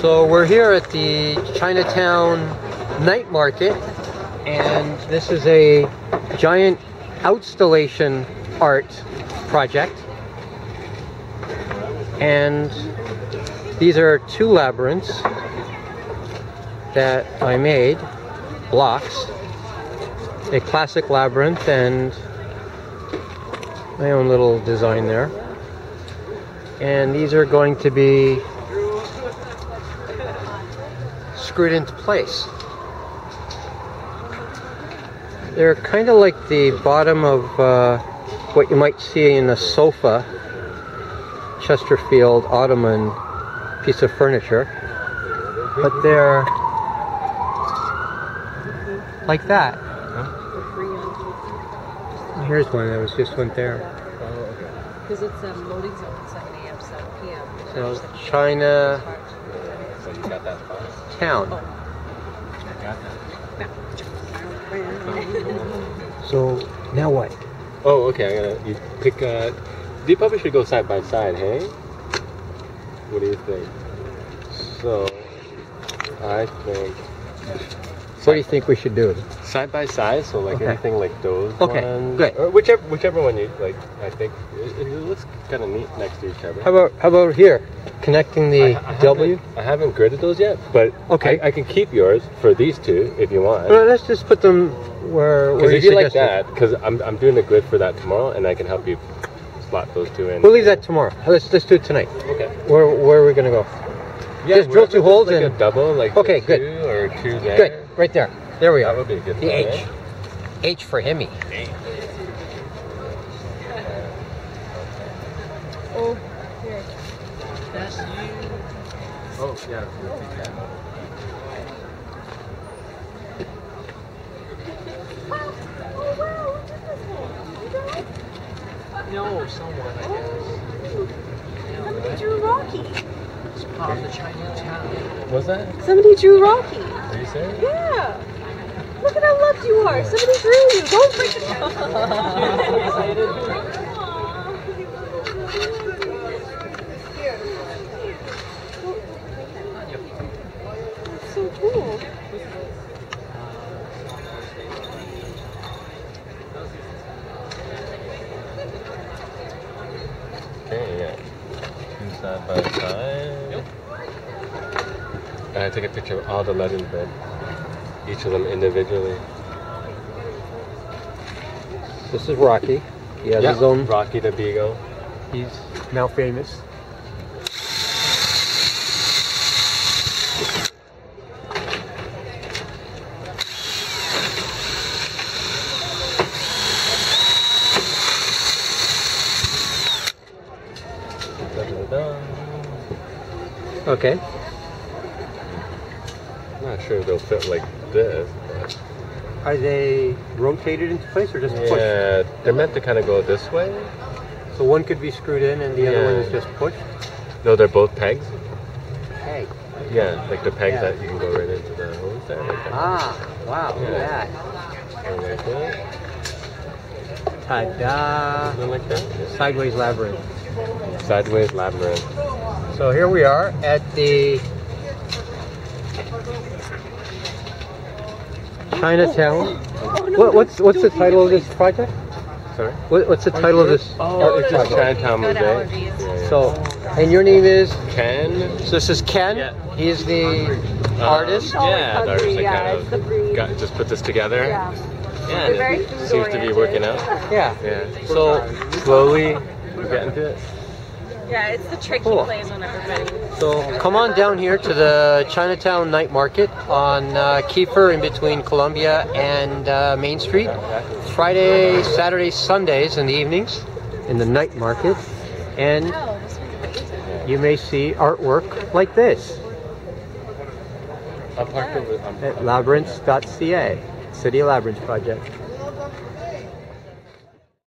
So we're here at the Chinatown Night Market, and this is a giant outstallation art project. And these are two labyrinths that I made, blocks. A classic labyrinth and my own little design there. And these are going to be screwed into place. They're kind of like the bottom of uh, what you might see in a sofa, Chesterfield Ottoman piece of furniture, but they're like that. Here's one that was just went there. Because it's a loading zone, 7 a.m., 7 p.m. So China So you got that far. town. I got that. So now what? Oh, okay. I'm gonna you pick. Uh, you probably should go side by side. Hey, what do you think? So, I think What do you think we should do? side by side. So like Okay. anything like those. Okay, ones, good. Or whichever whichever one you like. I think it, it looks kind of neat next to each other. How about how about here, connecting the I- I W? haven't- I haven't gridded those yet, but Okay. I, I can keep yours for these two if you want. Well, let's just put them where Because if you like that, because I'm, I'm doing a grid for that tomorrow, and I can help you slot those two in. We'll leave that tomorrow. Let's let's do it tonight. Okay. Where where are we gonna go? Yeah, Just drill two holes like and- a double, like Okay, good. two or two there. Good, right there. There we That are. would be a good. The one, H. eh? H for Hemi. Oh, here. That's you. Oh yeah. we'll take that. No, someone, I guess. Somebody drew Rocky. It's part of the Chinatown. Was that? Somebody drew Rocky. Are you serious? Yeah. Look at how loved you are. Somebody drew you. Don't break it So cool. Okay, yeah. Side by side. And I take a picture of all the legends, but each of them individually. This is Rocky. He has Yeah, his own. Rocky the Beagle. He's now famous. Okay. I'm not sure they'll fit like this, but Are they rotated into place or just pushed? yeah, they're meant to kind of go this way. So one could be screwed in and the other one is just pushed. No, they're both pegs. Hey. Yeah, like the pegs Yeah. that you can go right into the holes there. Like. Ah, wow, look Yeah. at that. Ta-da. Like that. Sideways labyrinth. Sideways labyrinth. So here we are at the Chinatown. What, what's what's the title of this project? Sorry. What, what's the title of this Oh, art it's just project? Chinatown Got Mosaic. Yeah, yeah. So, and your name is? Ken. So this is Ken. Yeah. He's the um, artist. Always yeah, the artist that kind it's of got, just put this together. Yeah. Yeah, it food seems to be working out. Yeah. Yeah. So Slowly, we're getting to it. Yeah, it's the trick Cool. he plays on everybody. So come on down here to the Chinatown Night Market on uh, Keefer in between Columbia and uh, Main Street. Friday, Saturday, Sundays in the evenings in the night market. And Oh, this one. you may see artwork like this I'll park it with, at labyrinths.ca, City Labyrinth Project.